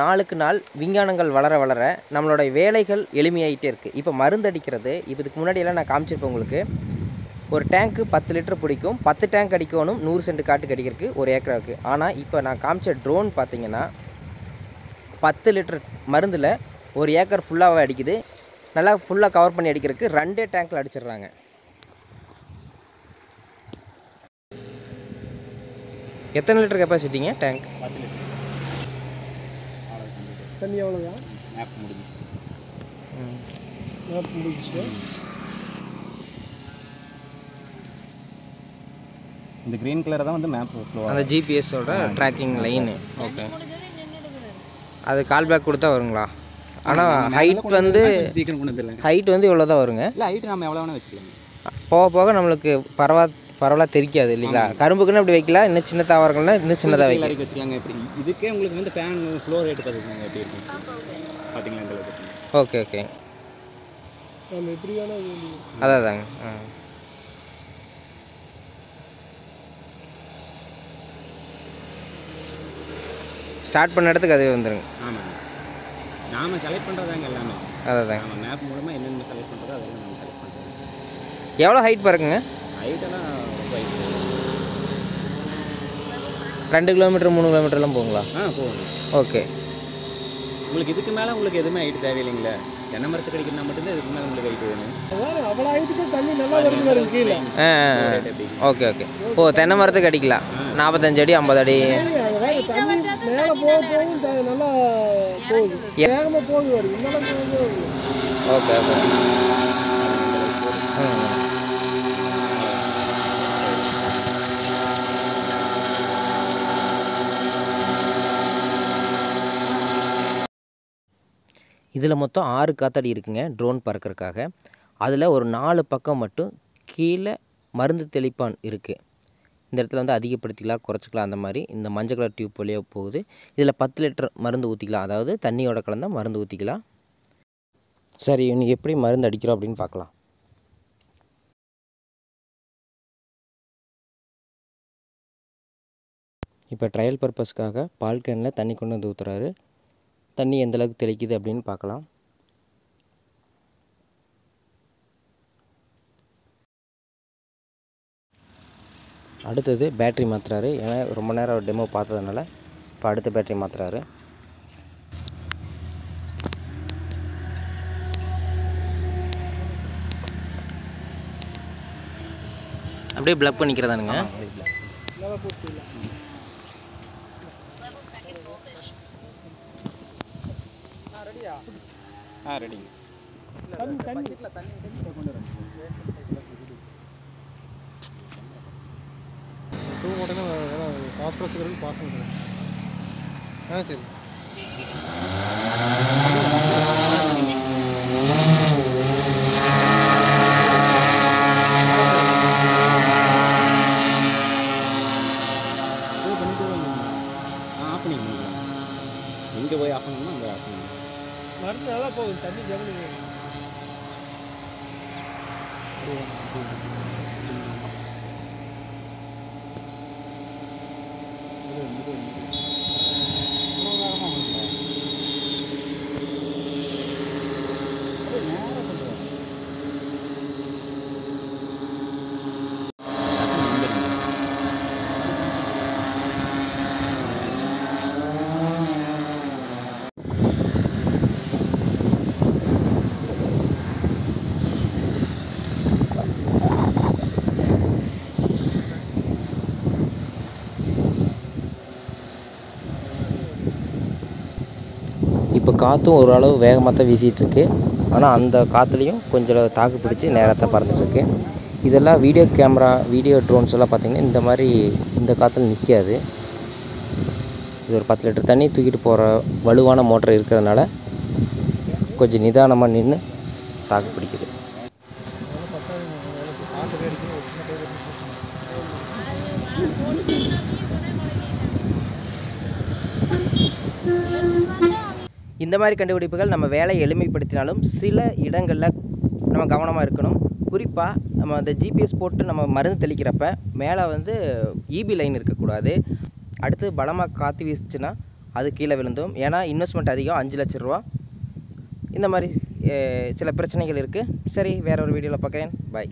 நாளுக்கு நாள் விஞ்ஞானங்கள் வளர வளர நம்மளோட வேலைகள் எளிமையாயிட்டே இருக்குது இப்போ மருந்து அடிக்கிறது இப்போ இதுக்கு முன்னாடியெல்லாம் நான் காமிச்சிருப்பேன் உங்களுக்கு. ஒரு டேங்க்கு பத்து லிட்டர் பிடிக்கும். பத்து டேங்க் அடிக்கணும் நூறு சென்ட் காட்டுக்கு அடிக்கிறதுக்கு ஒரு ஏக்கராவுக்கு ஆனால் இப்போ நான் காமிச்ச ட்ரோன் பார்த்தீங்கன்னா பத்து லிட்டர் மருந்தில் ஒரு ஏக்கர் ஃபுல்லாகவே அடிக்குது. நல்லா ஃபுல்லாக கவர் பண்ணி அடிக்கிறதுக்கு ரெண்டே டேங்க்கில் அடிச்சிடுறாங்க. எத்தனை லிட்டர் கெப்பாசிட்டிங்க டேங்க் பத்து லிட்டர் தண்ணி எவ்வளோதான்? மேப் முடிஞ்சிச்சு. மேப் முடிஞ்சிச்சு? இந்த க்ரீன் கலர் தான் வந்து மேப் அந்த ஜிபிஎஸோட ட்ராக்கிங் லைனு ஓகே அது கால் பேக் கொடுத்தா வருங்களா? ஆனால் ஹைட் வந்து சீக்கிரம் ஹைட் வந்து இவ்வளோ தான் வருங்க. இல்லை ஹைட் நம்ம எவ்வளோ வேணால் வச்சுக்கலாம் போக போக நம்மளுக்கு பரவா பரவலாக தெரிக்காது இல்லைங்களா? கரும்புக்குன்னு அப்படி வைக்கலாம் இன்னும் சின்ன தாவரங்கள்னா இன்னும் சின்னதாக வைக்கலாம். வச்சுக்கலாங்க எப்படி இதுக்கே உங்களுக்கு வந்து ஃபேன் ஃப்ளோ ரேட் பார்த்துக்கோங்க எப்படி இருக்கும் பார்த்தீங்களா இந்த அளவுக்கு? Okay okay. அதான் அதாங்க. ஆ. ஸ்டார்ட் பண்ண இடத்துக்கு அதுவே வந்துருங்க. ஆமாங்க. நாம் செலக்ட் பண்ணுறதாங்க எல்லாமே. அதான் மேப் மூலமாக என்னென்ன செலக்ட் பண்ணுறதோ அதெல்லாம் நம்ம செலக்ட் பண்ணுறோம் எவ்வளோ ஹைட் பாருங்க ஹைட்டெல்லாம் ரொம்ப ஹைட் ரெண்டு கிலோமீட்டர் மூணு கிலோமீட்டர்லாம் போங்களா ஆ போகணும் ஓகே. உங்களுக்கு இதுக்கு மேலே உங்களுக்கு எதுவுமே ஹைட் தேவையில்லைங்களா? தென்னை மரத்துக்கு அடிக்கிறதா மட்டும்தான் இதுக்கு மேலே உங்களுக்கு ஹைட் வேணும். அவ்வளோ தண்ணி நல்லா வருது கீழே. Okay okay. ஓ தென்னை மரத்துக்கு அடிக்கலாம். நாற்பத்தஞ்சு அடி ஐம்பது அடி. தண்ணி மேலே போக போகும் த- நல்லா போகுது வேகமாக போகுது வருது இந்த அளவுக்கு வந்து வருது. ஓகே ஓகே ம் இதில் மொத்தம் ஆறு காத்தாடி இருக்குங்க ட்ரோன் பறக்கறதுக்காக. அதில் ஒரு நாலு பக்கம் மட்டும் கீழே மருந்து தெளிப்பான் இருக்குது இந்த இடத்துல வந்து அதிகப்படுத்திக்கலாம் குறைச்சிக்கலாம் அந்த மாதிரி. இந்த மஞ்சள் கலர் டியூப் வழியாக போகுது. இதில் பத்து லிட்டர் மருந்து ஊற்றிக்கலாம் அதாவது தண்ணியோட கலந்தால் மருந்து ஊற்றிக்கலாம் சரி இன்னைக்கு எப்படி மருந்து அடிக்கிறோம் அப்படின்னு பார்க்கலாம். இப்போ ட்ரையல் பர்பஸ்க்காக பால் கேனில் தண்ணி கொண்டு வந்து ஊற்றுறாரு தண்ணி எந்த அளவுக்கு தெளிக்குது அப்படின்னு பார்க்கலாம். அடுத்தது பேட்ரி மாற்றுறாரு ஏன்னா ரொம்ப நேரம் டெமோ பார்த்ததுனால இப்போ அடுத்த பேட்ரி மாற்றுறாரு அப்படியே ப்ளக் பண்ணிக்கிறதானுங்க நல்லா போட்டு ஆ ரெடிங்க தண்ணி தண்ணி. டூ உடனே பாஸ்பரஸ் பாஸ் பண்ணுறேன் ஆ சரி. நல்லா போகுது. தண்ணி ஜவுளி. காற்றும் ஓரளவு வேகமாக தான் வீசிகிட்ருக்கு ஆனால் அந்த காற்றுலையும் கொஞ்சம் தாக்கு பிடிச்சி நேரத்தை பறந்துட்டுருக்கு இதெல்லாம் வீடியோ கேமரா வீடியோ ட்ரோன்ஸ் எல்லாம் பார்த்திங்கன்னா இந்த மாதிரி இந்த காற்றுல நிற்காது இது ஒரு பத்து லிட்டர் தண்ணி தூக்கிட்டு போகிற வலுவான மோட்டர் இருக்கிறதுனால கொஞ்சம் நிதானமாக நின்று தாக்கு பிடிக்குது. இந்த மாதிரி கண்டுபிடிப்புகள் நம்ம வேலையை எளிமைப்படுத்தினாலும் சில இடங்களில் நம்ம கவனமாக இருக்கணும். குறிப்பாக நம்ம அந்த ஜிபிஎஸ் போட்டு நம்ம மருந்து தெளிக்கிறப்ப மேலே வந்து இபி லைன் இருக்கக்கூடாது. அடுத்து பலமாக காற்று வீசுச்சுன்னா அது கீழே விழுந்தும் ஏன்னா இன்வெஸ்ட்மெண்ட் அதிகம் அஞ்சு லட்ச ரூபா. இந்த மாதிரி சில பிரச்சனைகள் இருக்குது சரி வேற ஒரு வீடியோவில் பார்க்குறேன். பாய்